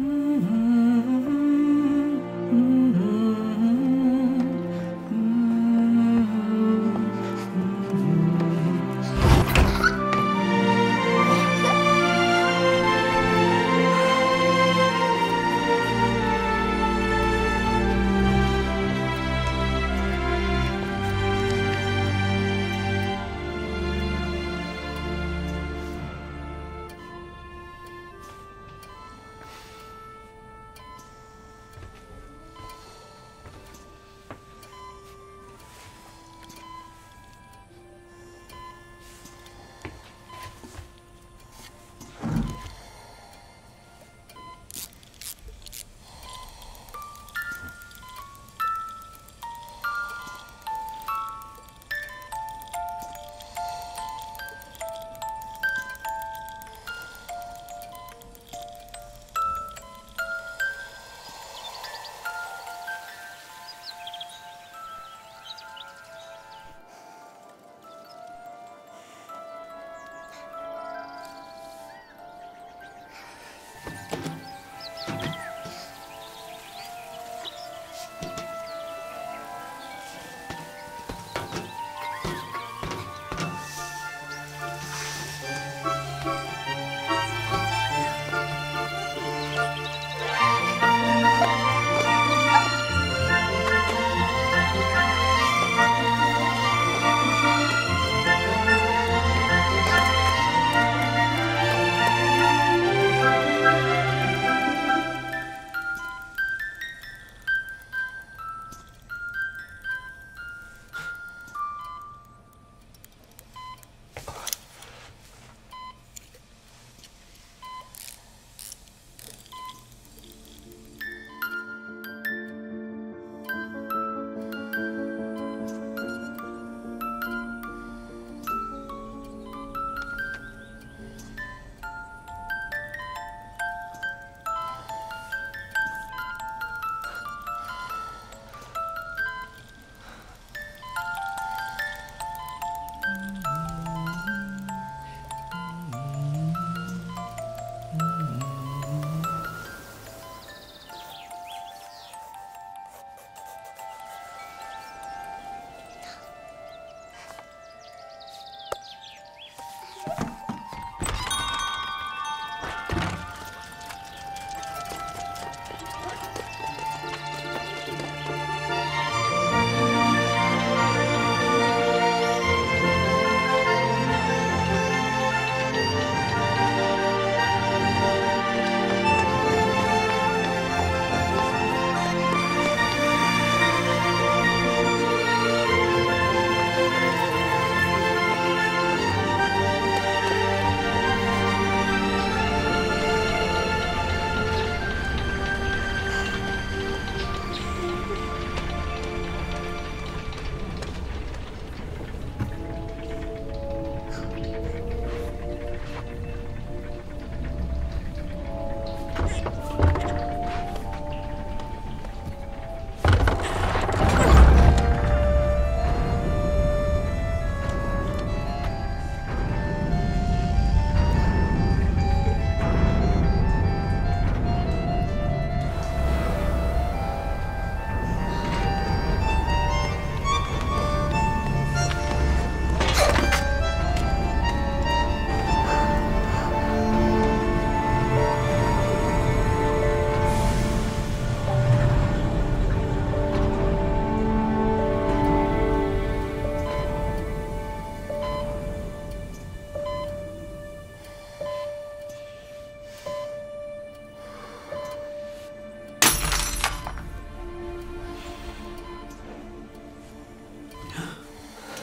Mm-hmm.